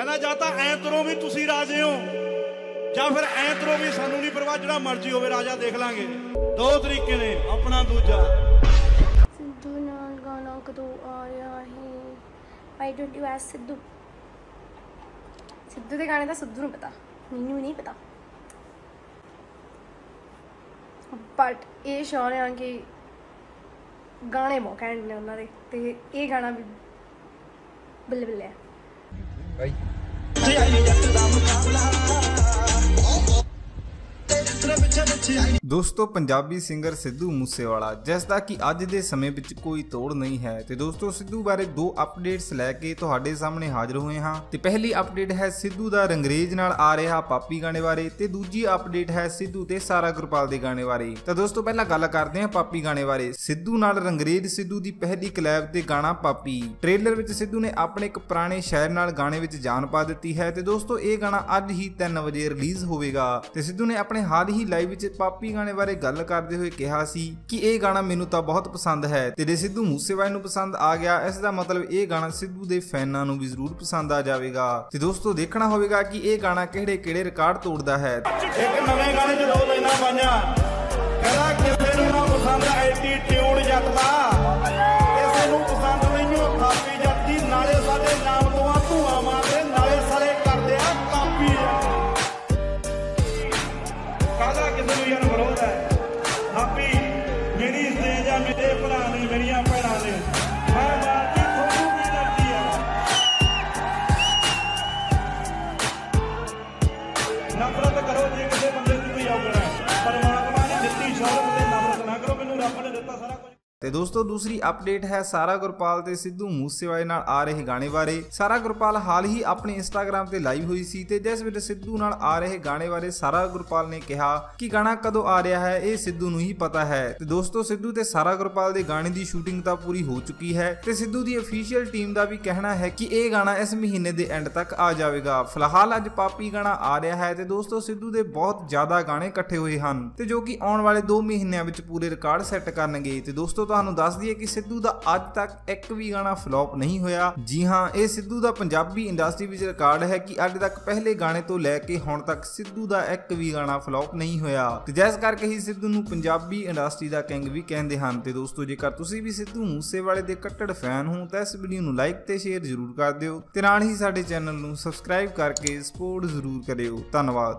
ਕਹਿੰਦਾ ਜਾਂ ਤਾਂ ਐਂ ਤੁਰੋ ਵੀ ਤੁਸੀਂ ਰਾਜੇ ਹੋ, ਜਾਂ ਫਿਰ ਐਂ ਤੁਰੋ ਵੀ ਸਾਨੂੰ ਨਹੀਂ ਪਰਵਾਹ, ਜਿਹੜਾ ਮਰਜ਼ੀ ਹੋਵੇ ਰਾਜਾ ਦੇਖ ਲਾਂਗੇ। ਦੋ ਤਰੀਕੇ ਨੇ, ਆਪਣਾ ਦੂਜਾ। ਸਿੱਧੂ ਨਾਲ ਗਾਣਾ ਕਦੋਂ ਆਇਆ ਹੈ? Why don't you S Sidhu. Sidhu ਦੇ ਗਾਣੇ ਦਾ ਸਿੱਧੂ ਨੂੰ ਪਤਾ, ਮੈਨੂੰ ਨਹੀਂ ਪਤਾ। ਬਟ ਇਹ ਸ਼ੌਰ ਆ ਕਿ ਗਾਣੇ ਬਹੁਤ ਘੈਂਟ ਨੇ ਉਹਨਾਂ ਦੇ, ਤੇ ਇਹ ਗਾਣਾ ਵੀ ਬੱਲੇ ਬੱਲੇ ਹੈ ਬਾਈ ਦੋਸਤੋ, ਪੰਜਾਬੀ ਸਿੰਗਰ ਸਿੱਧੂ ਮੂਸੇਵਾਲਾ ਜਿਸ ਦਾ ਕਿ ਅੱਜ ਦੇ ਸਮੇਂ ਵਿੱਚ ਕੋਈ ਤੋੜ ਨਹੀਂ ਹੈ। ਤੇ ਦੋਸਤੋ, ਸਿੱਧੂ ਬਾਰੇ ਦੋ ਅਪਡੇਟਸ ਲੈ ਕੇ ਤੁਹਾਡੇ ਸਾਹਮਣੇ ਹਾਜ਼ਰ ਹੋਏ ਹਾਂ। ਤੇ ਪਹਿਲੀ ਅਪਡੇਟ ਹੈ ਸਿੱਧੂ ਦਾ ਰੰਗਰੇਜ਼ ਨਾਲ ਆ ਰਿਹਾ ਪਾਪੀ ਗਾਣੇ ਬਾਰੇ ਤੇ ਦੂਜੀ ਅਪਡੇਟ ਹੈ ਸਿੱਧੂ ਤੇ ਸਾਰਾ ਗੁਰਪਾਲ ਦੇ ਗਾਣੇ ਬਾਰੇ। ਤਾਂ ਦੋਸਤੋ, ਪਹਿਲਾਂ ਗੱਲ ਕਰਦੇ ਹਾਂ ਪਾਪੀ ਗਾਣੇ ਬਾਰੇ। ਸਿੱਧੂ ਨਾਲ ਰੰਗਰੇਜ਼ ਸਿੱਧੂ ਦੀ ਪਹਿਲੀ ਕਲੈਬ ਤੇ ਗਾਣਾ ਪਾਪੀ। ਟ੍ਰੇਲਰ ਵਿੱਚ ਸਿੱਧੂ ਨੇ ਆਪਣੇ ਇੱਕ ਪੁਰਾਣੇ ਸ਼ਾਇਰ ਨਾਲ ਗਾਣੇ ਵਿੱਚ ਜਾਨ ਪਾ ਦਿੱਤੀ ਹੈ। ਤੇ ਦੋਸਤੋ, ਇਹ ਗਾਣਾ ਅੱਜ ਹੀ 3 ਵਜੇ ਰਿਲੀਜ਼ ਹੋਵੇਗਾ। ਤੇ ਸਿੱਧੂ ਨੇ ਆਪਣੇ ਹਾਲ ਹੀ ਲਾਈਵ ਵਿੱਚ ਪਾਪੀ ਗਾਣੇ ਬਾਰੇ ਗੱਲ ਕਰਦੇ ਹੋਏ ਕਿਹਾ ਸੀ ਕਿ ਇਹ ਗਾਣਾ ਮੈਨੂੰ ਤਾਂ ਬਹੁਤ ਪਸੰਦ ਹੈ ਤੇ ਜੇ ਸਿੱਧੂ ਮੂਸੇਵਾਲੇ ਨੂੰ ਪਸੰਦ ਆ ਗਿਆ, ਇਸ ਦਾ ਮਤਲਬ ਇਹ ਗਾਣਾ ਸਿੱਧੂ ਦੇ ਫੈਨਾਂ ਨੂੰ ਵੀ ਜ਼ਰੂਰ ਪਸੰਦ ਆ ਜਾਵੇਗਾ। ਤੇ ਦੋਸਤੋ, ਦੇਖਣਾ ਹੋਵੇਗਾ ਕਿ ਇਹ ਗਾਣਾ ਕਿਹੜੇ ਕਿਹੜੇ ਰਿਕਾਰਡ ਤੋੜਦਾ ਹੈ। ਇੱਕ ਨਵੇਂ ਗਾਣੇ 'ਚ ਦੋ ਲਾਈਨਾਂ ਪਾਈਆਂ ਕਹਿੰਦਾ ਕਿਸੇ ਨੂੰ ਨਾ ਪਸੰਦ ਐਟੀਟਿਊਡ ਜੱਟ ਨੇ ਮੈਂ ਮਾਰਦੀ ਤੁਹਾਨੂੰ ਕੀ ਲੱਗਦੀ ਆ ਨਫ਼ਰਤ ਕਰੋ ਜੇ ਕਿਸੇ ਬੰਦੇ ਦੀ ਕੋਈ ਔਗਣ ਪਰਮਾਤਮਾ ਨੇ ਦਿੱਤੀ ਸ਼ੌਹਰਤ ਤੇ ਨਫ਼ਰਤ ਨਾ ਕਰੋ ਮੈਨੂੰ ਰੱਬ ਨੇ ਦਿੱਤਾ ਸਾਰਾ ਤੇ ਦੋਸਤੋ, ਦੂਸਰੀ ਅਪਡੇਟ ਹੈ ਸਾਰਾ ਗੁਰਪਾਲ ਤੇ ਸਿੱਧੂ ਮੂਸੇਵਾਲੇ ਨਾਲ ਆ ਰਹੇ ਗਾਣੇ ਬਾਰੇ। ਸਾਰਾ ਗੁਰਪਾਲ ਹਾਲ ਹੀ ਆਪਣੇ ਇੰਸਟਾਗ੍ਰam ਤੇ ਲਾਈਵ ਹੋਈ ਸੀ ਤੇ ਜਿਸ ਵਿੱਚ ਸਿੱਧੂ ਨਾਲ ਆ ਰਹੇ ਗਾਣੇ ਬਾਰੇ ਸਾਰਾ ਗੁਰਪਾਲ ਨੇ ਕਿਹਾ ਕਿ ਗਾਣਾ ਕਦੋਂ ਆ ਰਿਹਾ ਹੈ, ਇਹ ਸਿੱਧੂ ਨੂੰ ਹੀ ਪਤਾ ਹੈ। ਤੇ ਦੋਸਤੋ, ਸਿੱਧੂ ਤੇ ਸਾਰਾ ਗੁਰਪਾਲ ਦੇ ਗਾਣੇ ਦੀ ਸ਼ੂਟਿੰਗ ਤਾਂ ਪੂਰੀ ਹੋ ਚੁੱਕੀ ਹੈ ਤੇ ਸਿੱਧੂ ਦੀ ਅਫੀਸ਼ੀਅਲ ਟੀਮ ਦਾ ਵੀ ਕਹਿਣਾ ਹੈ ਕਿ ਇਹ ਗਾਣਾ ਇਸ ਮਹੀਨੇ ਦੇ ਐਂਡ ਤੱਕ ਆ ਜਾਵੇਗਾ। ਫਿਲਹਾਲ ਅੱਜ ਪਾਪੀ ਗਾਣਾ ਆ ਰਿਹਾ ਹੈ ਤੇ ਦੋਸਤੋ, ਸਿੱਧੂ ਦੇ ਬਹੁਤ ਜ਼ਿਆਦਾ ਗਾਣੇ ਇਕੱਠੇ ਹੋਏ ਹਨ ਤੇ ਜੋ ਕਿ ਆਉਣ ਵਾਲੇ 2 ਮਹੀਨਿਆਂ ਵਿੱਚ ਪੂਰੇ ਰਿਕਾਰਡ ਸੈੱਟ ਕਰਨਗੇ। ਤੇ ਦੋਸਤੋ ਤੁਹਾਨੂੰ ਦੱਸ ਦਈਏ ਕਿ ਸਿੱਧੂ ਦਾ ਅੱਜ ਤੱਕ ਇੱਕ ਵੀ ਗਾਣਾ ਫਲॉप ਨਹੀਂ ਹੋਇਆ। ਜੀ ਹਾਂ, ਇਹ ਸਿੱਧੂ ਦਾ ਪੰਜਾਬੀ ਇੰਡਸਟਰੀ ਵਿੱਚ ਰਿਕਾਰਡ ਹੈ ਕਿ ਅੱਜ ਤੱਕ ਪਹਿਲੇ ਗਾਣੇ ਤੋਂ ਲੈ ਕੇ ਹੁਣ ਤੱਕ ਸਿੱਧੂ ਦਾ ਇੱਕ ਵੀ ਗਾਣਾ ਫਲॉप ਨਹੀਂ ਹੋਇਆ। ਤੇ ਜਿਸ ਕਰਕੇ ਹੀ ਸਿੱਧੂ ਨੂੰ ਪੰਜਾਬੀ ਇੰਡਸਟਰੀ ਦਾ ਕਿੰਗ ਵੀ ਕਹਿੰਦੇ ਹਨ। ਤੇ ਦੋਸਤੋ, ਜੇਕਰ ਤੁਸੀਂ ਵੀ ਸਿੱਧੂ ਮੂਸੇਵਾਲੇ ਦੇ ਕੱਟੜ ਫੈਨ ਹੋ, ਤਾਂ ਇਸ ਵੀਡੀਓ ਨੂੰ ਲਾਈਕ ਤੇ ਸ਼ੇਅਰ ਜ਼ਰੂਰ ਕਰ ਦਿਓ। ਤੇ ਨਾਲ ਹੀ ਸਾਡੇ ਚੈਨਲ ਨੂੰ ਸਬਸਕ੍ਰਾਈਬ ਕਰਕੇ ਸਪੋਰਟ ਜ਼ਰੂਰ ਕਰਿਓ। ਧੰਨਵਾਦ।